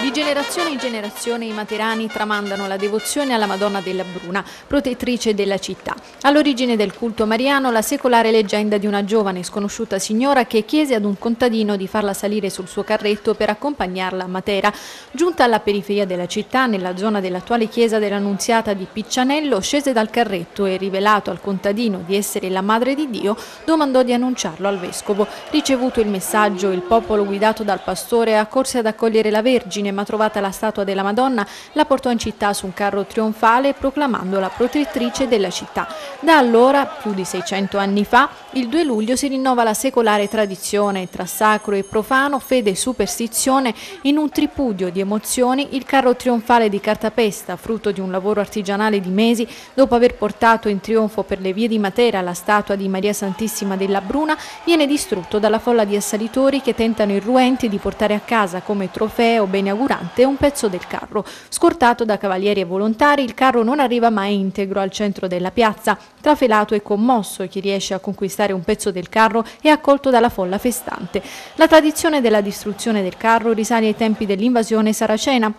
Di generazione in generazione i materani tramandano la devozione alla Madonna della Bruna, protettrice della città. All'origine del culto mariano la secolare leggenda di una giovane sconosciuta signora che chiese ad un contadino di farla salire sul suo carretto per accompagnarla a Matera. Giunta alla periferia della città, nella zona dell'attuale chiesa dell'Annunziata di Piccianello, scese dal carretto e rivelato al contadino di essere la madre di Dio, domandò di annunciarlo al vescovo. Ricevuto il messaggio, il popolo guidato dal pastore accorse ad accogliere la Vergine Vergine, ma trovata la statua della Madonna, la portò in città su un carro trionfale proclamandola protettrice della città. Da allora, più di 600 anni fa, il 2 luglio si rinnova la secolare tradizione tra sacro e profano, fede e superstizione, in un tripudio di emozioni, il carro trionfale di cartapesta, frutto di un lavoro artigianale di mesi, dopo aver portato in trionfo per le vie di Matera la statua di Maria Santissima della Bruna, viene distrutto dalla folla di assalitori che tentano irruenti di portare a casa come trofeo bene inaugurante un pezzo del carro. Scortato da cavalieri e volontari, il carro non arriva mai integro al centro della piazza. Trafelato e commosso chi riesce a conquistare un pezzo del carro è accolto dalla folla festante. La tradizione della distruzione del carro risale ai tempi dell'invasione saracena,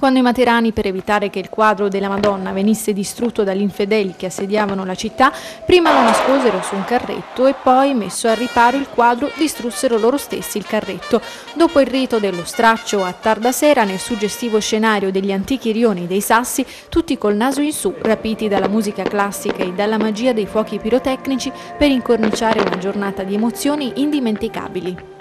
quando i materani, per evitare che il quadro della Madonna venisse distrutto dagli infedeli che assediavano la città, prima lo nascosero su un carretto e poi, messo a riparo il quadro, distrussero loro stessi il carretto. Dopo il rito dello straccio a tarda sera, nel suggestivo scenario degli antichi rioni dei Sassi, tutti col naso in su, rapiti dalla musica classica e dalla magia dei fuochi pirotecnici, per incorniciare una giornata di emozioni indimenticabili.